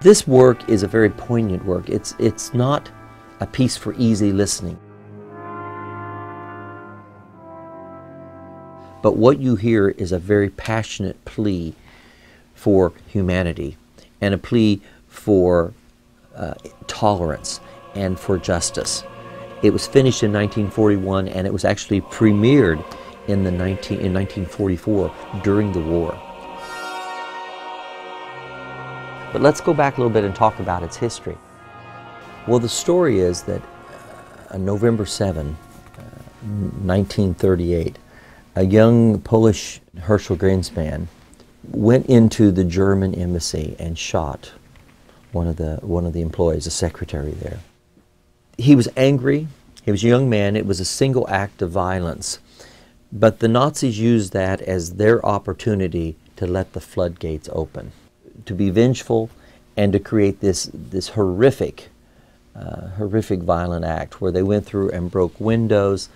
This work is a very poignant work. It's, it's not a piece for easy listening. But what you hear is a very passionate plea for humanity and a plea for uh, tolerance and for justice. It was finished in 1941 and it was actually premiered in, the 19, in 1944 during the war. But let's go back a little bit and talk about its history. Well, the story is that uh, on November 7, uh, 1938, a young Polish Herschel Grynszpan went into the German embassy and shot one of the one of the employees, a secretary there. He was angry. He was a young man. It was a single act of violence. But the Nazis used that as their opportunity to let the floodgates open, to be vengeful and to create this, this horrific, uh, horrific violent act where they went through and broke windows,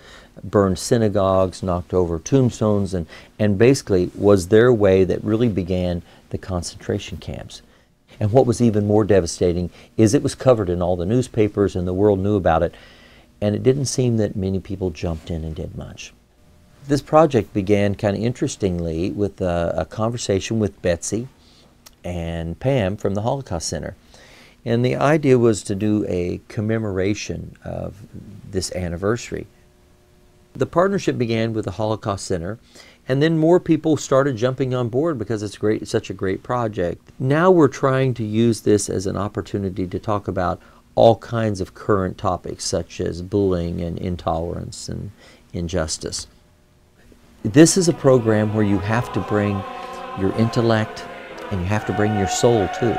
burned synagogues, knocked over tombstones, and, and basically was their way that really began the concentration camps. And what was even more devastating is it was covered in all the newspapers and the world knew about it, and it didn't seem that many people jumped in and did much. This project began kind of interestingly with a, a conversation with Betsy and Pam from the Holocaust Center. And the idea was to do a commemoration of this anniversary. The partnership began with the Holocaust Center, and then more people started jumping on board because it's great, such a great project. Now we're trying to use this as an opportunity to talk about all kinds of current topics such as bullying and intolerance and injustice. This is a program where you have to bring your intellect and you have to bring your soul too.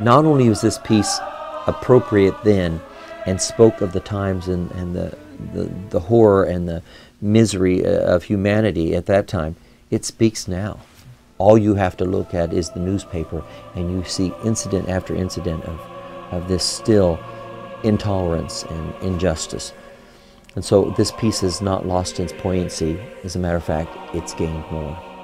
Not only was this piece appropriate then and spoke of the times and, and the, the, the horror and the misery uh, of humanity at that time, it speaks now. All you have to look at is the newspaper, and you see incident after incident of, of this still intolerance and injustice. And so this piece is not lost in its poignancy. As a matter of fact, it's gained more.